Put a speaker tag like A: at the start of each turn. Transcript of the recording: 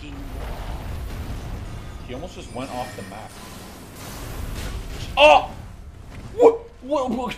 A: fucking wall.
B: He almost just went off the map. Oh! What? What? what?